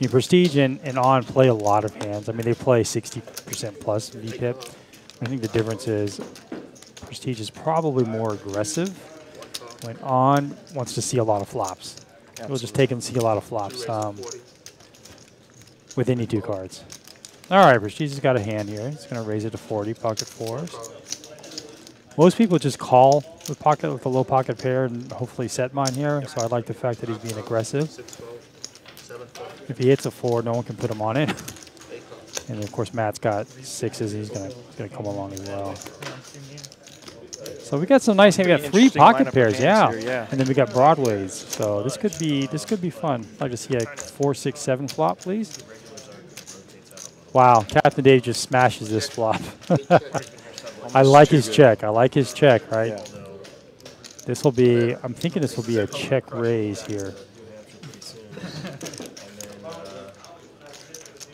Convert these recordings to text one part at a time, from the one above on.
I mean, Prestige and, and On play a lot of hands. I mean, they play 60% plus VPIP. I think the difference is Prestige is probably more aggressive when On wants to see a lot of flops. We'll just take him to see a lot of flops um, with any two cards. All right, Prestige has got a hand here. He's going to raise it to 40, pocket fours. Most people just call with pocket with a low pocket pair and hopefully set mine here. So I like the fact that he's being aggressive. If he hits a four, no one can put him on it. and of course, Matt's got sixes. He's gonna gonna come along as well. So we got some nice. We got three pocket pairs, yeah. Here, yeah. And then we got Broadways. So this could be this could be fun. I'd like to see a four, six, seven flop, please. Wow, Captain Dave just smashes this flop. I like his check. I like his check, right? This will be, I'm thinking this will be a check raise here.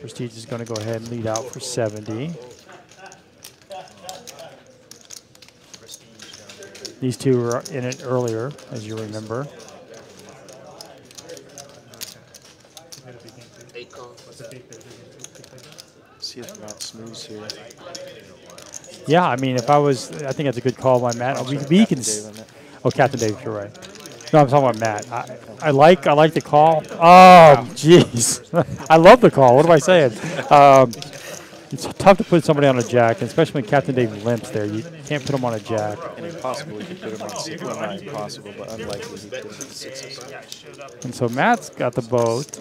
Prestige is going to go ahead and lead out for 70. These two were in it earlier, as you remember. See if Matt smooths here. Yeah, I mean, if I was, I think that's a good call by Matt. We, we can, Captain s- Dave on it. oh, Captain Dave, you're right. No, I'm talking about Matt. I, I like, I like the call. Oh, jeez. I love the call. What am I saying? Um, it's tough to put somebody on a jack, especially when Captain Dave limps there. You can't put him on a jack. And impossible, you could put him on six. Well, not impossible, but unlikely he could sixes. And so Matt's got the boat.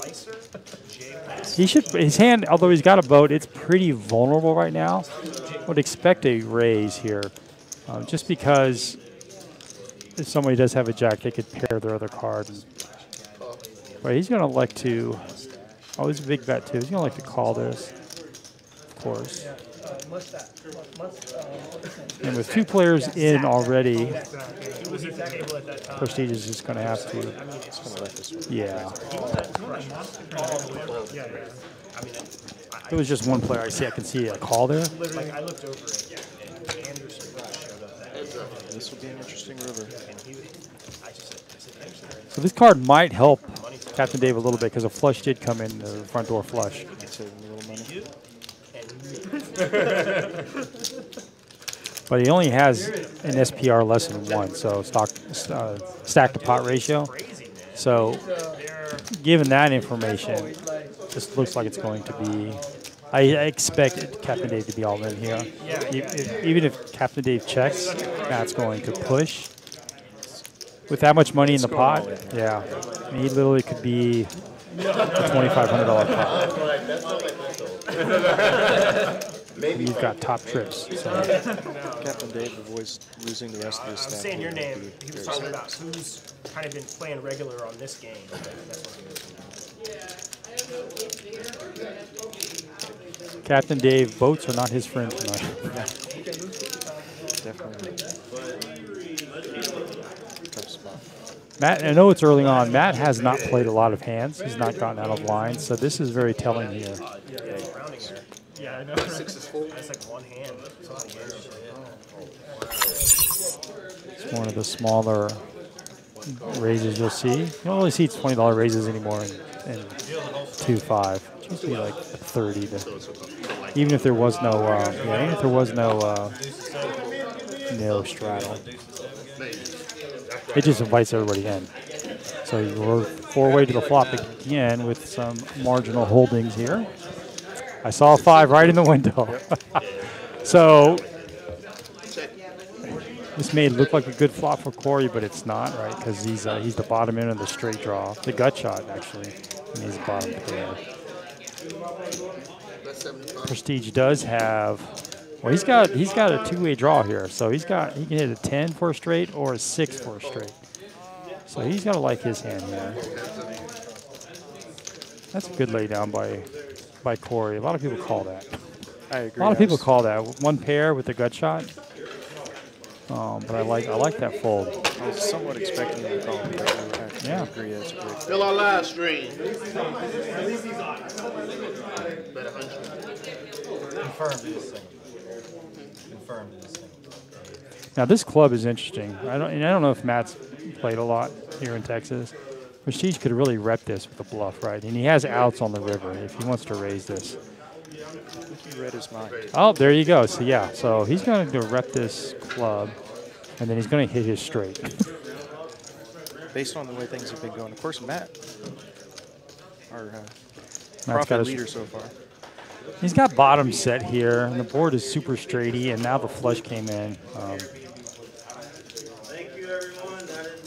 He should his hand, although he's got a boat, it's pretty vulnerable right now. Would expect a raise here, uh, just because if somebody does have a jack, they could pair their other card. And, but he's going to like to. Oh, he's a big bet too. He's going to like to call this, of course. And with two players in already, Prestige is just going to have to. Yeah. It was just one player, I see. I can see a call there. Literally, I looked over it, and Anderson showed up. This will be an interesting river. And he, I just said, I said, Anderson, So this card might help Captain Dave a little bit because a flush did come in the front door flush. I'd save him a little money. But he only has an SPR less than one, so stock uh, stack to pot ratio. So given that information, this looks like it's going to be. I I expect Captain Dave to be all in here. If- Even if Captain Dave checks, Matt's going to push. With that much money in the pot, yeah, I mean, he literally could be a twenty-five hundred dollar pot. Maybe You've got top trips. So. Captain Dave avoids losing the rest of his I'm saying your He name. He was talking about who's kind of been playing regular on this game. Captain Dave, boats are not his friend tonight. Definitely. Matt, I know it's early on. Matt has not played a lot of hands. He's not gotten out of line, so this is very telling here. Yeah, I know. Six is. That's like one hand. It's one of the smaller raises you'll see. You don't really see $20 raises anymore in, in 2-5 must be like 30 to, even if there was no, uh, yeah, even if there was no, uh, no straddle. It just invites everybody in. So you go four way to the flop again with some marginal holdings here. I saw five right in the window. so this may look like a good flop for Corey, but it's not, right? Because he's uh, he's the bottom end of the straight draw, the gut shot actually, and he's bottom pair. Prestige does have, well, he's got he's got a two-way draw here, so he's got he can hit a ten for a straight or a six for a straight. So he's got to like his hand here. That's a good lay down by by Corey. A lot of people call that. I A agree. lot of people call that one pair with a gut shot. Um, but I like I like that fold. I was somewhat expecting him to call, but I, I Yeah. agree that's a great. Fill our live stream. Confirmed in this thing. Confirmed in this thing. Now this club is interesting. I don't and I don't know if Matt's played a lot here in Texas. Prestige could really rep this with a bluff, right? And he has outs on the river if he wants to raise this. He read his mind. Oh, there you go. So yeah, so he's going to rep this club, and then he's going to hit his straight. Based on the way things have been going. Of course, Matt, our uh, Matt's got profit his- leader so far. He's got bottom set here, and the board is super straighty, and now the flush came in. Um,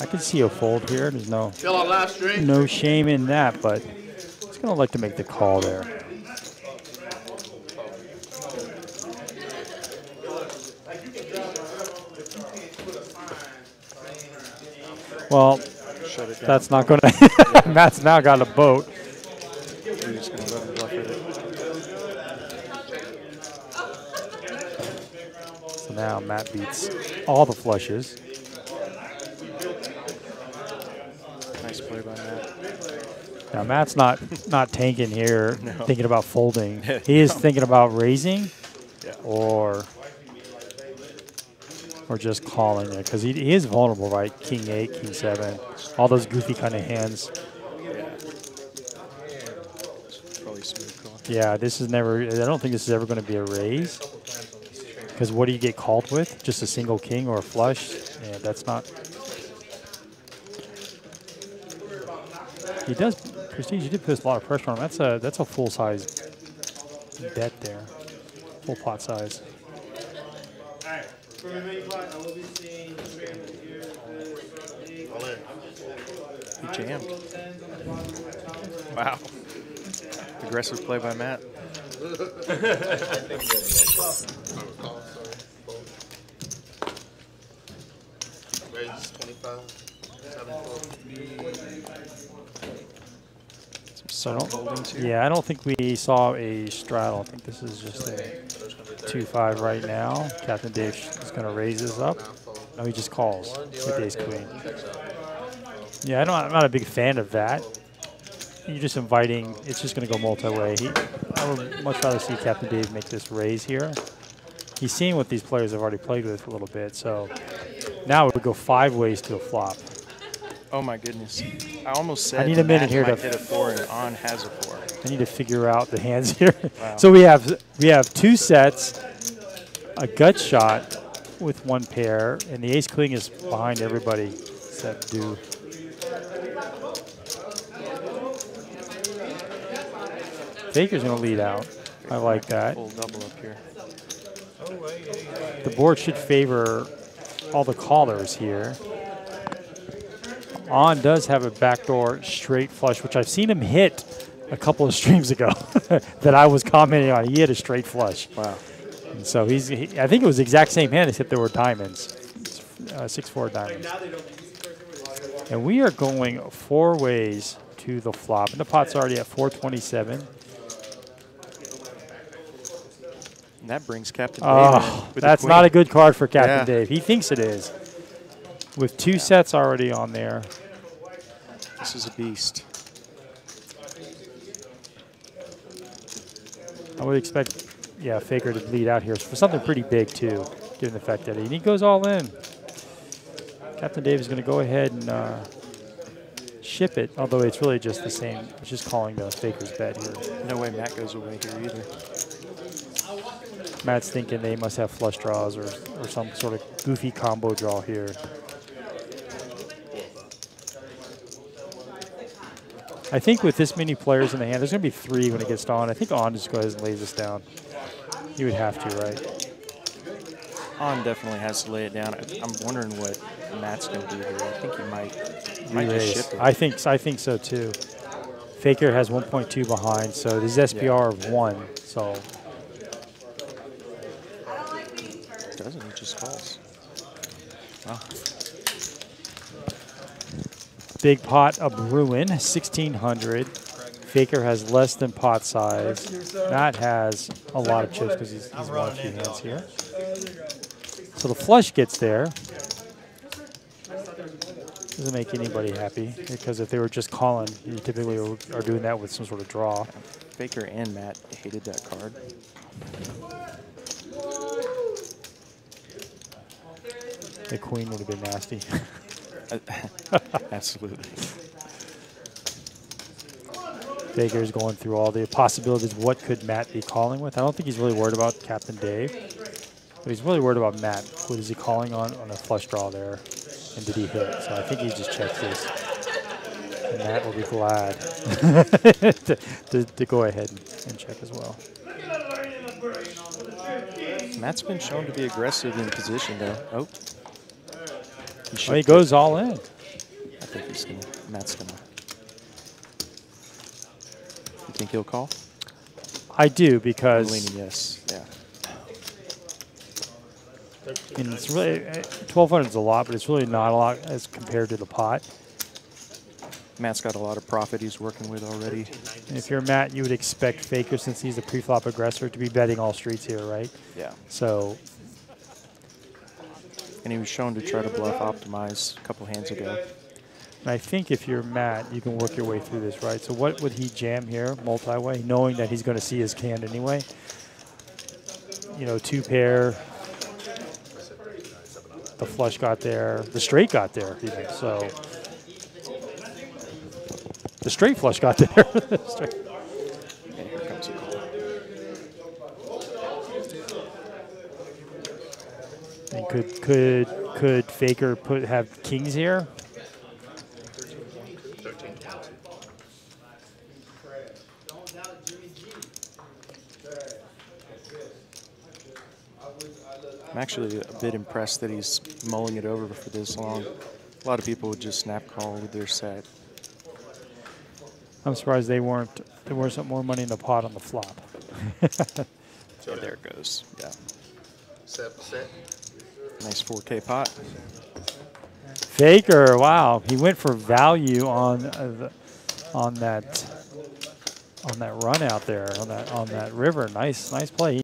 I can see a fold here. There's no Fill our last drink. no shame in that, but he's going to like to make the call there. Well, that's not going to. Matt's now got a boat. We're just going to let him bluff with it. So now Matt beats all the flushes. Nice play by Matt. Now Matt's not not tanking here, No. thinking about folding. He is No. thinking about raising Yeah. or or just calling it because he, he is vulnerable, right? King eight, king seven, all those goofy kind of hands. Yeah. Probably smooth call. Yeah, this is never. I don't think this is ever going to be a raise. Because what do you get called with? Just a single king or a flush? Yeah, that's not. He does prestige. You did put a lot of pressure on him. That's a that's a full size bet there, full pot size. He jammed. Wow. Aggressive play by Matt. Raise 25. Seven, four. So I don't- Holdings here. yeah, I don't think we saw a straddle. I think this is just a two five right now. Captain Dave is going to raise this up. No, he just calls with ace queen. Yeah, I don't, I'm not a big fan of that. You're just inviting. It's just going to go multi-way. I would much rather see Captain Dave make this raise here. He's seeing what these players have already played with a little bit, so now it would go five ways to a flop. Oh my goodness. I almost said I need a minute here to hit a four and on has a four. I need to figure out the hands here. Wow. So we have we have two sets, a gut shot with one pair, and the ace queen is behind everybody except do. Faker's gonna lead out. I like that. Double up here. The board should favor all the callers here. On does have a backdoor straight flush, which I've seen him hit a couple of streams ago that I was commenting on. He hit a straight flush. Wow. So he's, he, I think it was the exact same hand except there were diamonds, uh, six four diamonds. And we are going four ways to the flop, and the pot's already at 427. And that brings Captain Oh, that's not a good card for Captain Yeah. Dave. He thinks it is. With two sets already on there, This is a beast. I would expect, yeah, Faker to lead out here for something pretty big too, given the fact that he, he goes all in. Captain Dave is going to go ahead and uh, ship it, although it's really just the same. It's just calling the Faker's bet here. No way Matt goes away here either. Matt's thinking they must have flush draws or, or some sort of goofy combo draw here. I think with this many players in the hand, there's going to be three when it gets on. I think On just goes and lays this down. You would have to, right? On definitely has to lay it down. I'm wondering what Matt's going to do here. I think he might, he might just it. I think I think so too. Faker has 1.2 behind, so this is SPR of one. So doesn't. it just calls. Wow. Big pot of Bruin, 1600. Faker has less than pot size. Matt has a lot of chips because he's, he's won a few hands here. So the flush gets there. Doesn't make anybody happy because if they were just calling, you typically are are doing that with some sort of draw. Faker and Matt hated that card. The queen would have been nasty. Absolutely. Faker's going through all the possibilities. What could Matt be calling with? I don't think he's really worried about Captain Dave, but he's really worried about Matt. What is he calling on on a flush draw there? And did he hit? So I think he just checks this. And Matt will be glad to, to, to go ahead and, and check as well. Matt's been shown to be aggressive in position, though. Oh. He Oh, he goes all in. I think he's gonna. Matt's gonna. You think he'll call? I do because leaning yes. Yeah. Mean, it's really twelve hundred is a lot, but it's really not a lot as compared to the pot. Matt's got a lot of profit he's working with already. And if you're Matt, you would expect Faker, since he's a pre-flop aggressor, to be betting all streets here, right? Yeah. So And he was shown to try to bluff optimize a couple hands ago. And I think if you're Matt, you can work your way through this, right? So what would he jam here, multi-way, knowing that he's going to see his hand anyway? You know, two pair. The flush got there. The straight got there, even. So the straight flush got there And here comes a call. And could could could Faker put have kings here? I'm actually a bit impressed that he's mulling it over for this long. A lot of people would just snap call with their set. I'm surprised they weren't there wasn't more money in the pot on the flop. So there it goes. Yeah. Set, set. Nice 4K pot. Faker, wow, he went for value on uh, the, on that on that run out there on that on that river. Nice, nice play.